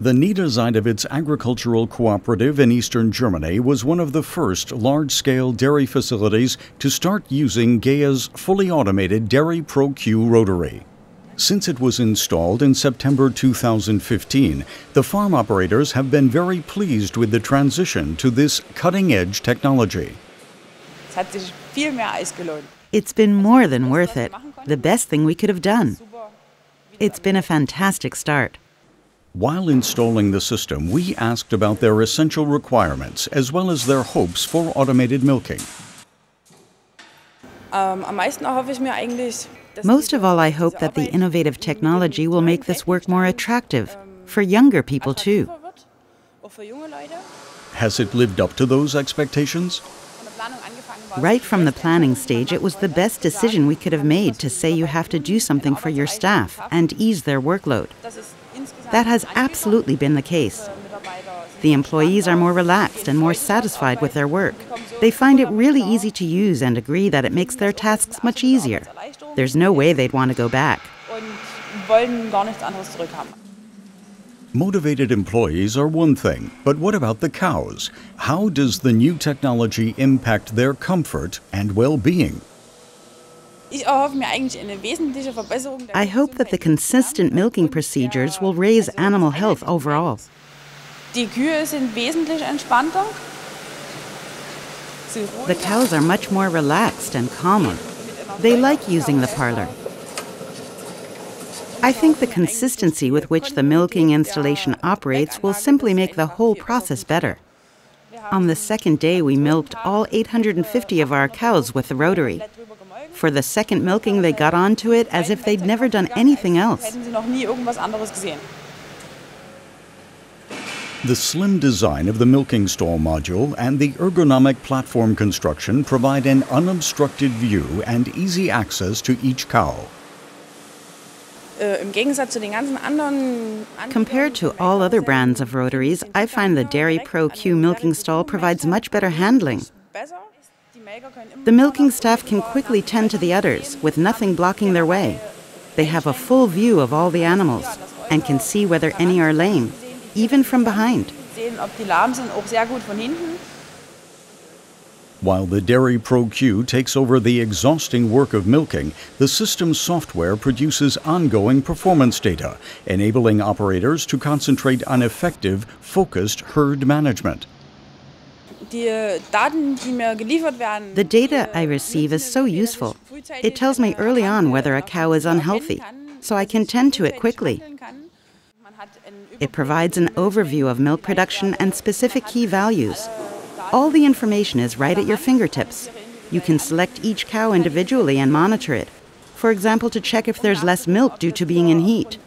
The Niederseidewitz Agricultural Cooperative in eastern Germany was one of the first large scale dairy facilities to start using GEA's fully automated Dairy Pro Q rotary. Since it was installed in September 2015, the farm operators have been very pleased with the transition to this cutting edge technology. It's been more than worth it. The best thing we could have done. It's been a fantastic start. While installing the system, we asked about their essential requirements as well as their hopes for automated milking. Most of all, I hope that the innovative technology will make this work more attractive for younger people too. Has it lived up to those expectations? Right from the planning stage, it was the best decision we could have made to say you have to do something for your staff and ease their workload. That has absolutely been the case. The employees are more relaxed and more satisfied with their work. They find it really easy to use and agree that it makes their tasks much easier. There's no way they'd want to go back. Motivated employees are one thing, but what about the cows? How does the new technology impact their comfort and well being? I hope that the consistent milking procedures will raise animal health overall. The cows are much more relaxed and calmer. They like using the parlor. I think the consistency with which the milking installation operates will simply make the whole process better. On the second day, we milked all 850 of our cows with the rotary. For the second milking, they got onto it as if they'd never done anything else. The slim design of the milking stall module and the ergonomic platform construction provide an unobstructed view and easy access to each cow. Compared to all other brands of rotaries, I find the Dairy Pro Q milking stall provides much better handling. The milking staff can quickly tend to the udders with nothing blocking their way. They have a full view of all the animals and can see whether any are lame, even from behind. While the Dairy Pro Q takes over the exhausting work of milking, the system's software produces ongoing performance data, enabling operators to concentrate on effective, focused herd management. The data I receive is so useful. It tells me early on whether a cow is unhealthy, so I can tend to it quickly. It provides an overview of milk production and specific key values. All the information is right at your fingertips. You can select each cow individually and monitor it. For example, to check if there's less milk due to being in heat.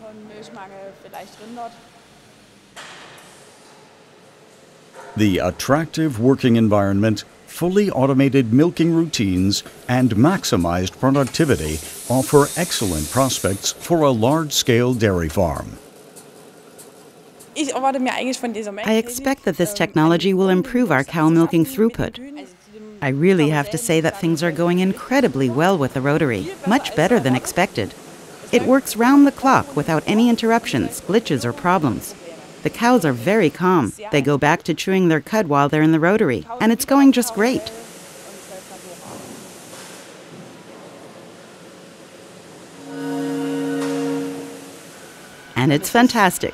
The attractive working environment, fully automated milking routines, and maximized productivity offer excellent prospects for a large scale dairy farm. I expect that this technology will improve our cow milking throughput. I really have to say that things are going incredibly well with the rotary, much better than expected. It works round the clock without any interruptions, glitches, or problems. The cows are very calm. They go back to chewing their cud while they're in the rotary, and it's going just great. And it's fantastic.